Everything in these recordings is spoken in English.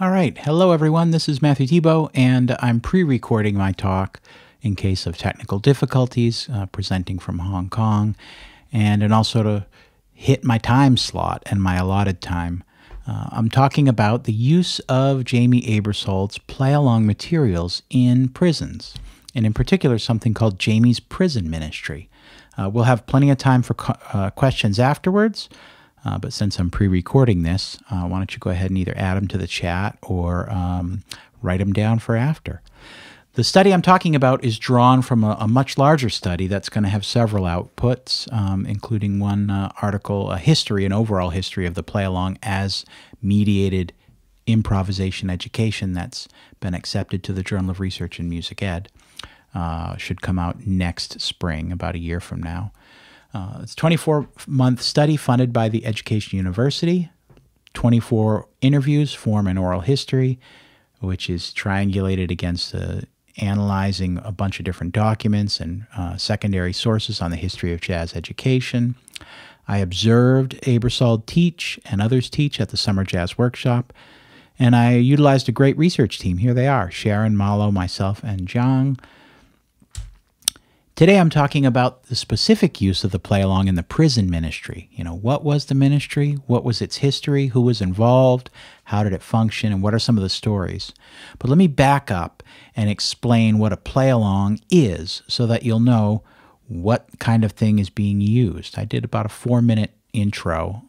All right. Hello, everyone. This is Matthew Thibault, and I'm pre recording my talk in case of technical difficulties, uh, presenting from Hong Kong, and, and also to hit my time slot and my allotted time. Uh, I'm talking about the use of Jamey Aebersold's play along materials in prisons, and in particular, something called Jamey's Prison Ministry. Uh, we'll have plenty of time for uh, questions afterwards. Uh, but since I'm pre recording this, uh, why don't you go ahead and either add them to the chat or um, write them down for after. The study I'm talking about is drawn from a, a much larger study that's going to have several outputs, um, including one uh, article, a history, an overall history of the play along as mediated improvisation education that's been accepted to the Journal of Research in Music Ed. Uh, should come out next spring, about a year from now. Uh, it's a 24 month study funded by the Education University. 24 interviews form an oral history, which is triangulated against uh, analyzing a bunch of different documents and uh, secondary sources on the history of jazz education. I observed Aebersold teach and others teach at the Summer Jazz Workshop, and I utilized a great research team. Here they are Sharon, Malo, myself, and Zhang. Today I'm talking about the specific use of the play along in the prison ministry. You know, what was the ministry? What was its history? Who was involved? How did it function? And what are some of the stories? But let me back up and explain what a play along is so that you'll know what kind of thing is being used. I did about a four minute intro.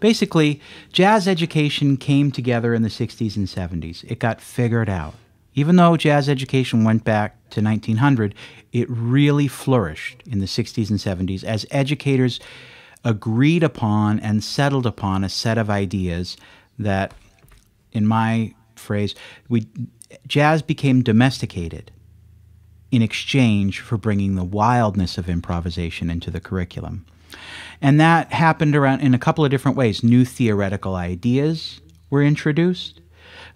Basically, jazz education came together in the 60s and 70s. It got figured out. Even though jazz education went back to 1900, it really flourished in the 60s and 70s as educators agreed upon and settled upon a set of ideas that, in my phrase, we, jazz became domesticated in exchange for bringing the wildness of improvisation into the curriculum. And that happened around in a couple of different ways. New theoretical ideas were introduced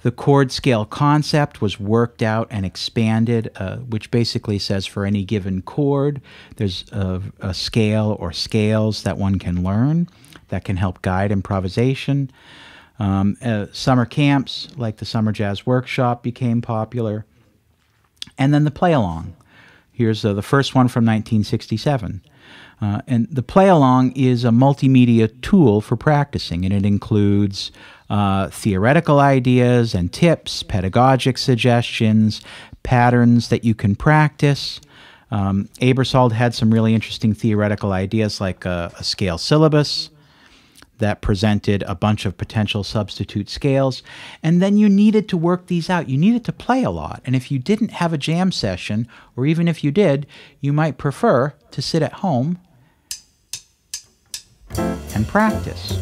the chord scale concept was worked out and expanded, uh, which basically says for any given chord, there's a, a scale or scales that one can learn that can help guide improvisation. Um, uh, summer camps like the Summer Jazz Workshop became popular. And then the play along. Here's uh, the first one from 1967. Uh, and the play along is a multimedia tool for practicing, and it includes uh, theoretical ideas and tips, pedagogic suggestions, patterns that you can practice. Um, Aebersold had some really interesting theoretical ideas like a, a scale syllabus that presented a bunch of potential substitute scales. And then you needed to work these out. You needed to play a lot. And if you didn't have a jam session, or even if you did, you might prefer to sit at home and practice.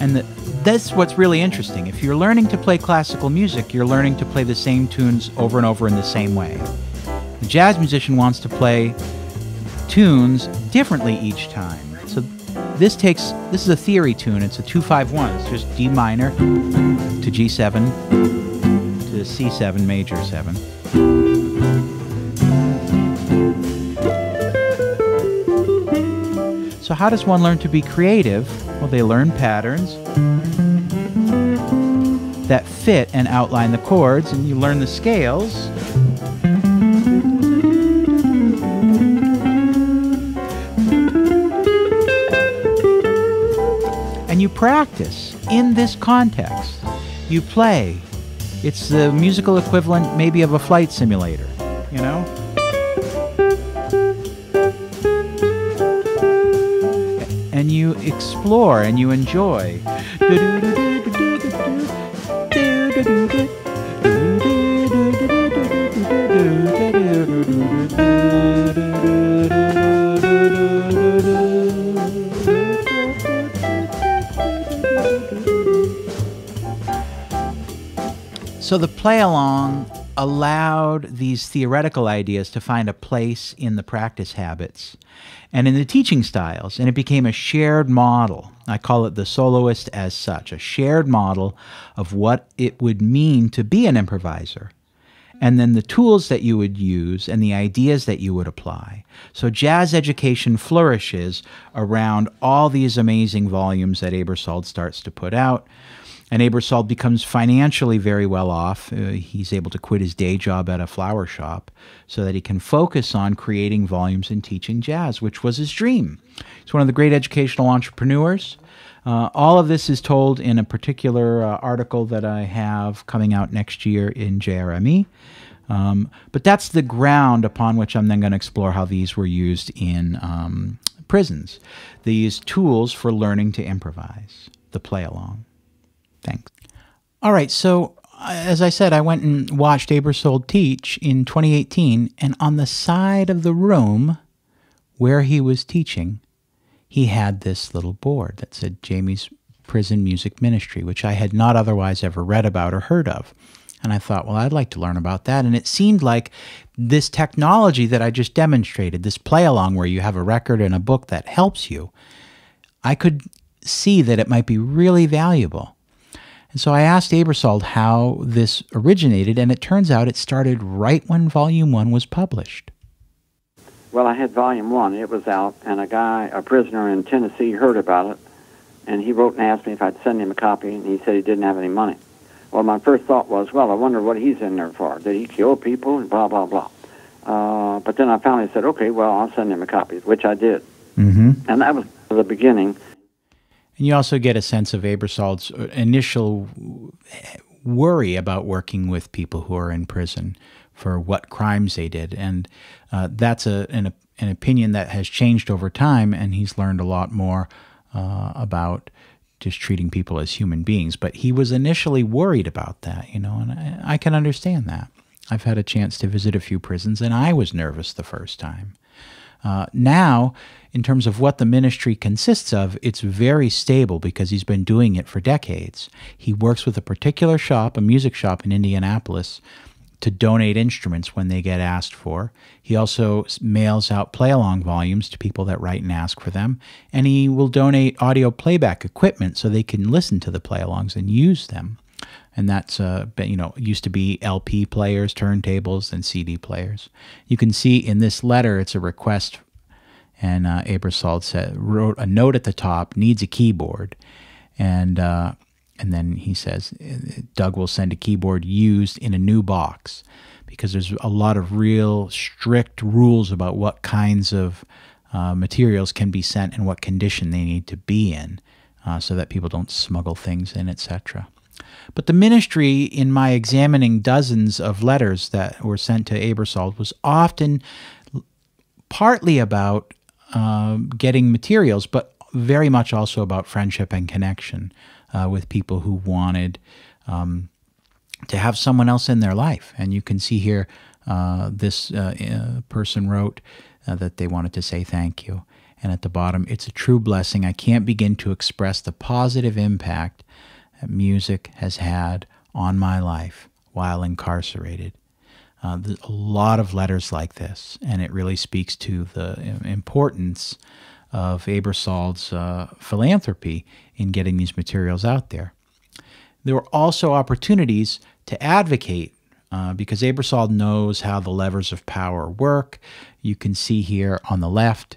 And the, that's what's really interesting. If you're learning to play classical music, you're learning to play the same tunes over and over in the same way. The jazz musician wants to play tunes differently each time. So this takes this is a theory tune. It's a 251. It's just D minor to G7 to C7 major 7. So how does one learn to be creative? Well, they learn patterns that fit and outline the chords, and you learn the scales. And you practice in this context. You play. It's the musical equivalent, maybe, of a flight simulator, you know? And you explore and you enjoy. Play along allowed these theoretical ideas to find a place in the practice habits and in the teaching styles, and it became a shared model. I call it the soloist as such, a shared model of what it would mean to be an improviser. And then the tools that you would use and the ideas that you would apply. So, jazz education flourishes around all these amazing volumes that Aebersold starts to put out and Aebersold becomes financially very well off. Uh, he's able to quit his day job at a flower shop so that he can focus on creating volumes and teaching jazz, which was his dream. He's one of the great educational entrepreneurs. Uh, all of this is told in a particular uh, article that I have coming out next year in JRME. Um, but that's the ground upon which I'm then going to explore how these were used in um, prisons. These tools for learning to improvise, the play along. Thanks. All right, so uh, as I said, I went and watched Aebersold teach in 2018, and on the side of the room where he was teaching, he had this little board that said Jamey's Prison Music Ministry, which I had not otherwise ever read about or heard of. And I thought, well, I'd like to learn about that. And it seemed like this technology that I just demonstrated, this play along where you have a record and a book that helps you, I could see that it might be really valuable. And so I asked Aebersold how this originated, and it turns out it started right when Volume 1 was published. Well, I had Volume 1. It was out, and a guy, a prisoner in Tennessee, heard about it, and he wrote and asked me if I'd send him a copy, and he said he didn't have any money. Well, my first thought was, well, I wonder what he's in there for. Did he kill people? And blah, blah, blah. Uh, but then I finally said, okay, well, I'll send him a copy, which I did. Mm-hmm. And that was the beginning and you also get a sense of Aebersold's uh, initial worry about working with people who are in prison for what crimes they did. And uh, that's a, an, an, opinion that has changed over time, and he's learned a lot more uh, about just treating people as human beings. But he was initially worried about that, you know, and I, I can understand that. I've had a chance to visit a few prisons, and I was nervous the first time. Uh, now, in terms of what the ministry consists of, it's very stable because he's been doing it for decades. He works with a particular shop, a music shop in Indianapolis, to donate instruments when they get asked for. He also mails out play along volumes to people that write and ask for them. And he will donate audio playback equipment so they can listen to the play alongs and use them. And that's, uh, you know, used to be LP players, turntables, and CD players. You can see in this letter, it's a request and uh, Aebersold said, wrote a note at the top, needs a keyboard. And, uh, and then he says, Doug will send a keyboard used in a new box because there's a lot of real strict rules about what kinds of uh, materials can be sent and what condition they need to be in uh, so that people don't smuggle things in, etc. But the ministry, in my examining dozens of letters that were sent to Aebersold, was often partly about um, getting materials, but very much also about friendship and connection uh, with people who wanted um, to have someone else in their life. And you can see here uh, this uh, uh person wrote uh, that they wanted to say thank you. And at the bottom, it's a true blessing. I can't begin to express the positive impact music has had on my life while incarcerated. Uh, a lot of letters like this, and it really speaks to the importance of Aebersold's uh, philanthropy in getting these materials out there. There were also opportunities to advocate uh, because Aebersold knows how the levers of power work. You can see here on the left,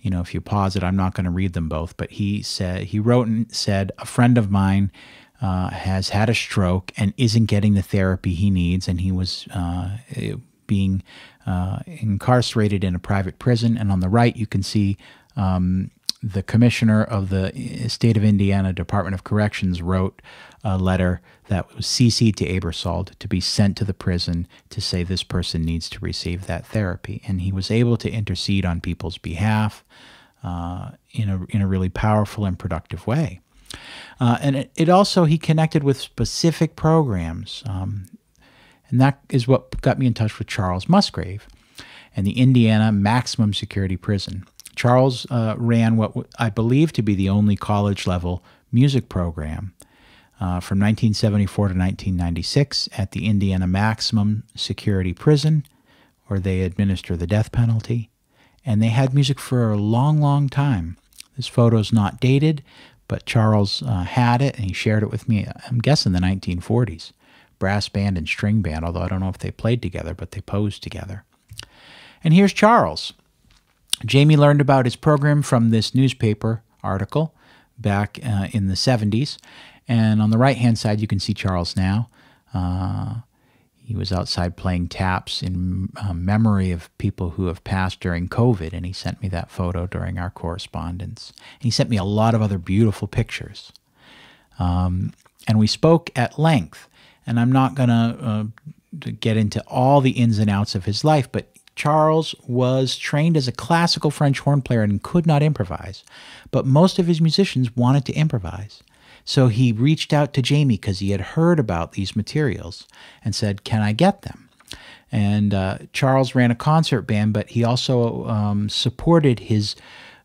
you know, if you pause it, I'm not going to read them both, but he said he wrote and said, a friend of mine uh, has had a stroke and isn't getting the therapy he needs, and he was uh, being uh, incarcerated in a private prison. And on the right, you can see um, the commissioner of the state of Indiana Department of Corrections wrote a letter that was CC'd to Aebersold to be sent to the prison to say this person needs to receive that therapy. And he was able to intercede on people's behalf uh, in, a, in a really powerful and productive way. Uh, and it, it, also, he connected with specific programs. Um, and that is what got me in touch with Charles Musgrave and the Indiana Maximum Security Prison. Charles uh, ran what I believe to be the only college level music program uh, from 1974 to 1996 at the Indiana Maximum Security Prison, where they administer the death penalty. And they had music for a long, long time. This photo is not dated, but Charles uh, had it and he shared it with me, I'm guessing the 1940s. Brass band and string band, although I don't know if they played together, but they posed together. And here's Charles. Jamey learned about his program from this newspaper article back uh, in the 70s, And on the right hand side, you can see Charles now. Uh, he was outside playing taps in uh, memory of people who have passed during COVID, and he sent me that photo during our correspondence. And he sent me a lot of other beautiful pictures. Um, and we spoke at length. And I'm not going uh, to get into all the ins and outs of his life, but Charles was trained as a classical French horn player and could not improvise. But most of his musicians wanted to improvise. So he reached out to Jamey because he had heard about these materials and said, Can I get them? And uh, Charles ran a concert band, but he also um, supported his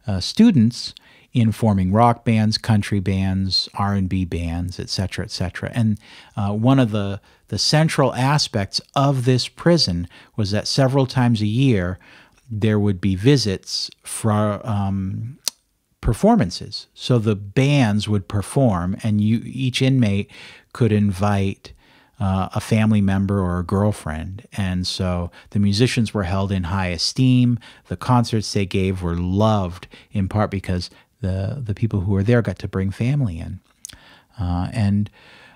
uh, students in forming rock bands, country bands, R&B bands, etc., etc. And uh, one of the the central aspects of this prison was that several times a year there would be visits for um, performances. So the bands would perform, and you each inmate could invite uh, a family member or a girlfriend. And so the musicians were held in high esteem. The concerts they gave were loved in part because the the people who were there got to bring family in, uh, and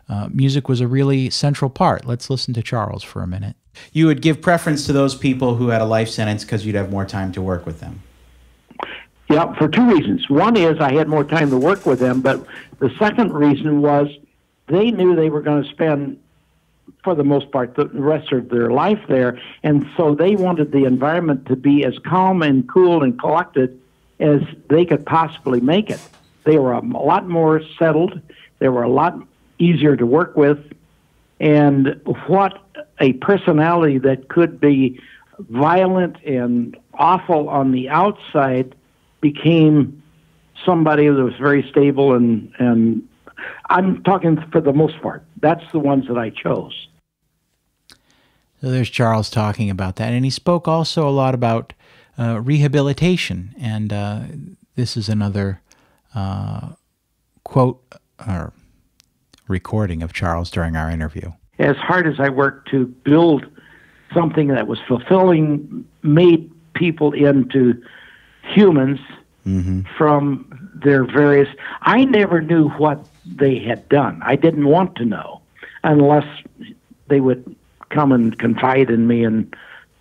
uh, music was a really central part. Let's listen to Charles for a minute. You would give preference to those people who had a life sentence because you'd have more time to work with them. Yeah, for two reasons. One is I had more time to work with them, but the second reason was they knew they were going to spend, for the most part, the rest of their life there, and so they wanted the environment to be as calm and cool and collected as they could possibly make it. They were a lot more settled. They were a lot easier to work with. And what a personality that could be violent and awful on the outside became somebody that was very stable and and I'm talking for the most part. That's the ones that I chose. So there's Charles talking about that, and he spoke also a lot about uh, rehabilitation. And uh, this is another uh, quote or recording of Charles during our interview. As hard as I worked to build something that was fulfilling, made people into humans mm-hmm. from their various. I never knew what they had done. I didn't want to know unless they would come and confide in me and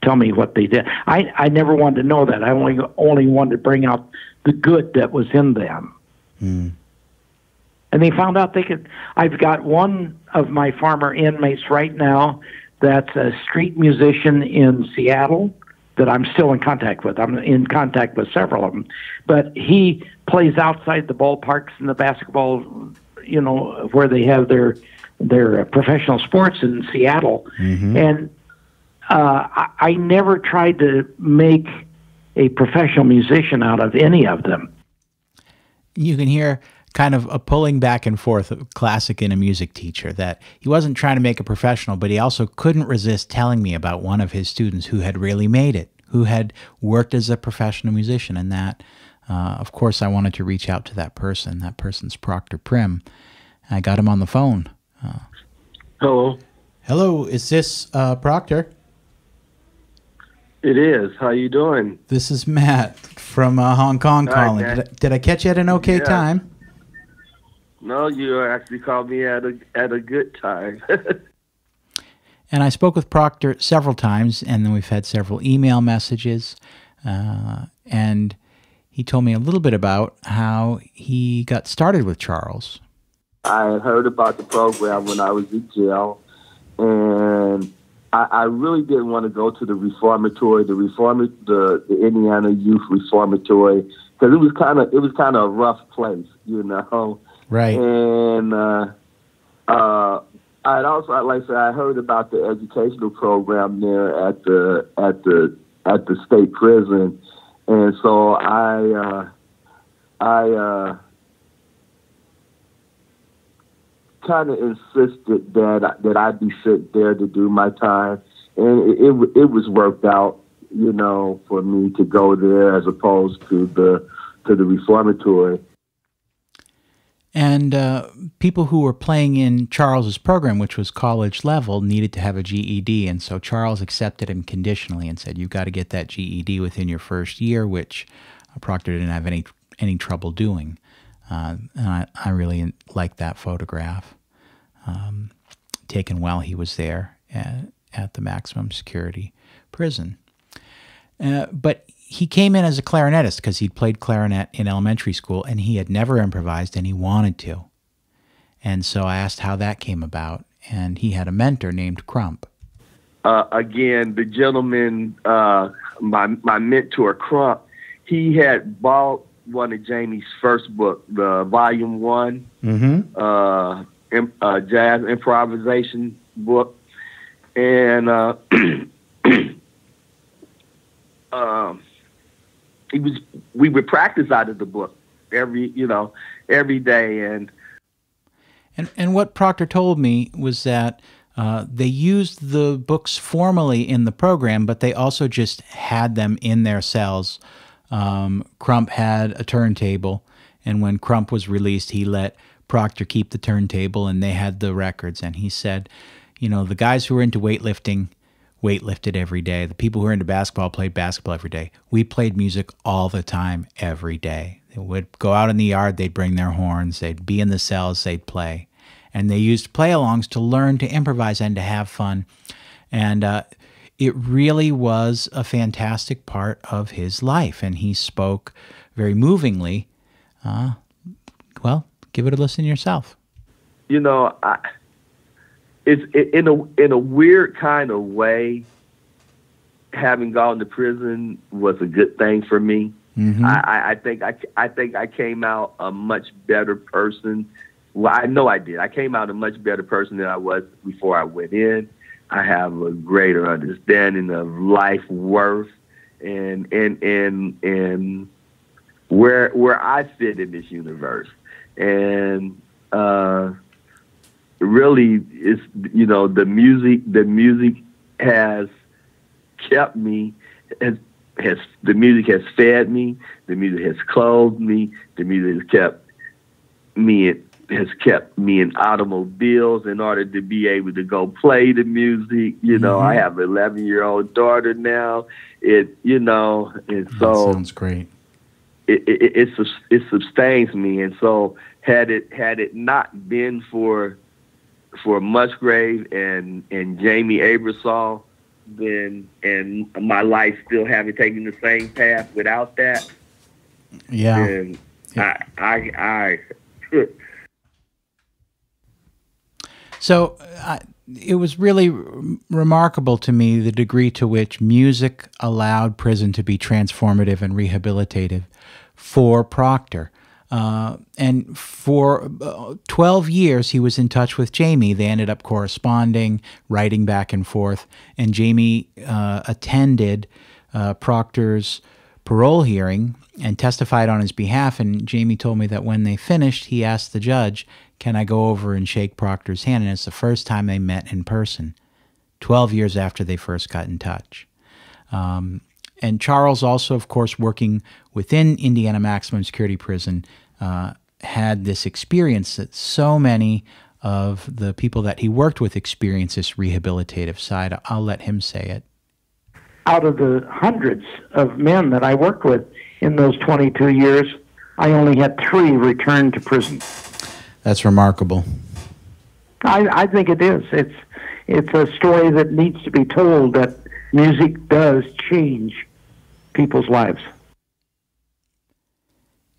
tell me what they did. I I never wanted to know that. I only only wanted to bring out the good that was in them. Mm. And they found out they could. I've got one of my former inmates right now that's a street musician in Seattle that I'm still in contact with. I'm in contact with several of them, but he plays outside the ballparks and the basketball, you know, where they have their their professional sports in Seattle, mm-hmm. and uh, I, I never tried to make a professional musician out of any of them. You can hear kind of a pulling back and forth classic in a music teacher that he wasn't trying to make a professional, but he also couldn't resist telling me about one of his students who had really made it, who had worked as a professional musician. And that, uh, of course, I wanted to reach out to that person. That person's Proctor Prim. I got him on the phone. Uh, Hello. Hello, is this uh, Proctor? It is. How you doing? This is Matt from uh, Hong Kong calling. Did I, did I, catch you at an okay yeah. time? No, you actually called me at a at a good time. and I spoke with Proctor several times, and then we've had several email messages, uh, and he told me a little bit about how he got started with Charles. I heard about the program when I was in jail, and I, I really didn't want to go to the reformatory, the reform, the, the Indiana Youth Reformatory, because it was kind of it was kind of a rough place, you know. Right. And uh, uh, I'd also, like I said, I heard about the educational program there at the at the at the state prison, and so I uh, I. Uh, kind of insisted that that I be sent there to do my time, and it, it, it was worked out, you know, for me to go there as opposed to the to the reformatory. And uh, people who were playing in Charles's program, which was college level, needed to have a GED, and so Charles accepted him conditionally and said, "You've got to get that GED within your first year," which uh, Proctor didn't have any any trouble doing. Uh, and I, I really like that photograph, um, taken while he was there at, at the maximum security prison. Uh, but he came in as a clarinetist because he'd played clarinet in elementary school and he had never improvised and he wanted to. And so I asked how that came about, and he had a mentor named Crump. Uh, again, the gentleman, uh, my my mentor Crump, he had bought one of Jamey's first book, the volume one, Mm-hmm. uh, im- uh, jazz improvisation book, and uh, um, he was we would practice out of the book every you know every day, and And and what Proctor told me was that uh, they used the books formally in the program, but they also just had them in their cells. Um, Crump had a turntable, and when Crump was released, he let Proctor keep the turntable, and they had the records. And he said, you know, the guys who were into weightlifting weightlifted every day. The people who were into basketball played basketball every day. We played music all the time, every day. They would go out in the yard, they'd bring their horns, they'd be in the cells, they'd play. And they used play alongs to learn to improvise and to have fun. And uh, it really was a fantastic part of his life. And he spoke very movingly. Uh, well, give it a listen yourself. you know, I, it's it, in a in a weird kind of way. Having gone to prison was a good thing for me. Mhm. I, I, I think I, I think I came out a much better person. Well, I know I did. I came out a much better person than I was before I went in. I have a greater understanding of life worth and and and and where where I fit in this universe. And uh really it's you know the music the music has kept me has has the music has fed me the music has clothed me the music has kept me in, has kept me in automobiles in order to be able to go play the music you know i mm-hmm. have an 11 year old daughter now it you know and so that sounds great. it, it, it, sus- it sustains me. And so had it had it not been for for Musgrave and and Jamey Aebersold, then and my life still having taken the same path without that, Yeah. then I I I So it was really r- remarkable to me the degree to which music allowed prison to be transformative and rehabilitative for Proctor. Uh, and for uh, 12 years, he was in touch with Jamey. They ended up corresponding, writing back and forth. And Jamey uh, attended uh, Proctor's parole hearing and testified on his behalf. And Jamey told me that when they finished, he asked the judge, Can I go over and shake Proctor's hand? And it's the first time they met in person, 12 years after they first got in touch. Um, and Charles, also, of course, working within Indiana Maximum Security Prison, uh, had this experience that so many of the people that he worked with experienced this rehabilitative side. I'll let him say it. out of the hundreds of men that I worked with in those 22 years, I only had three return to prison. That's remarkable. I, I think it is. It's it's a story that needs to be told that music does change people's lives.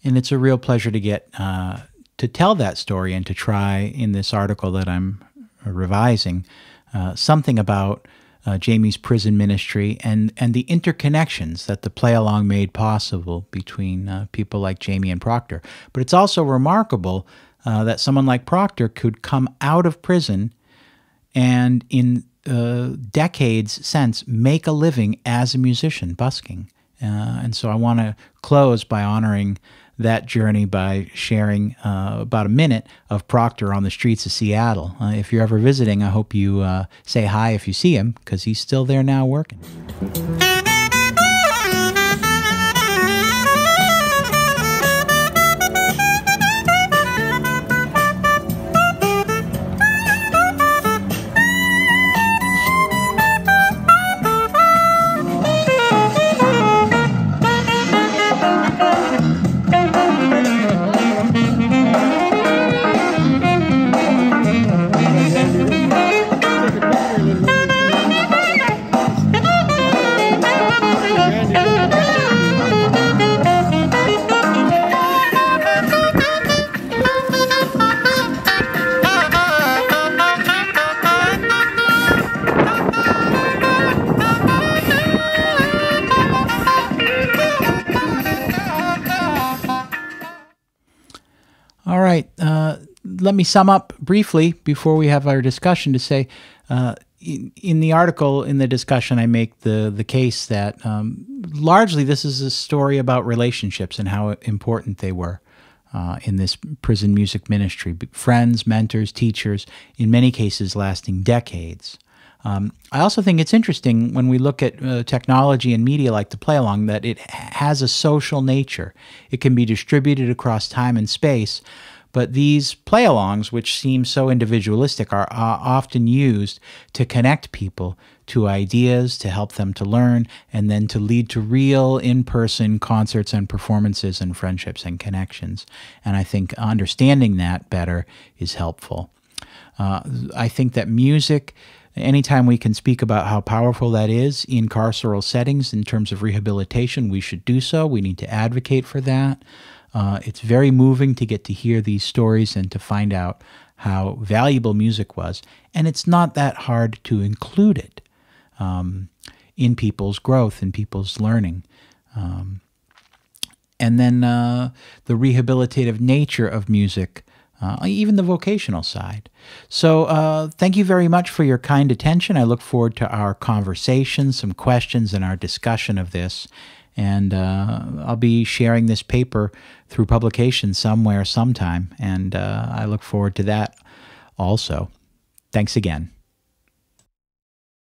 And it's a real pleasure to get uh, to tell that story and to try in this article that I'm revising uh, something about uh, Jamey's prison ministry and, and the interconnections that the play along made possible between uh, people like Jamey and Proctor. But it's also remarkable uh, that someone like Proctor could come out of prison and in uh, decades since make a living as a musician busking. Uh, and so I want to close by honoring that journey by sharing uh, about a minute of Proctor on the streets of Seattle. Uh, if you're ever visiting, I hope you uh, say hi if you see him because he's still there now working. Let me sum up briefly before we have our discussion to say uh, in, in, the article, in the discussion, I make the, the case that um, largely this is a story about relationships and how important they were. Uh, in this prison music ministry, friends, mentors, teachers, in many cases lasting decades. Um, I also think it's interesting when we look at uh, technology and media like the play along that it has a social nature. It can be distributed across time and space, but these play alongs, which seem so individualistic, are uh, often used to connect people to ideas, to help them to learn, and then to lead to real in person concerts and performances and friendships and connections. And I think understanding that better is helpful. Uh, I think that music Anytime we can speak about how powerful that is in carceral settings in terms of rehabilitation, we should do so. We need to advocate for that. Uh, it's very moving to get to hear these stories and to find out how valuable music was. And it's not that hard to include it um, in people's growth, in people's learning. Um, and then uh, the rehabilitative nature of music uh, even the vocational side. So, uh, thank you very much for your kind attention. I look forward to our conversation, some questions, and our discussion of this. And uh, I'll be sharing this paper through publication somewhere, sometime. And uh, I look forward to that also. Thanks again.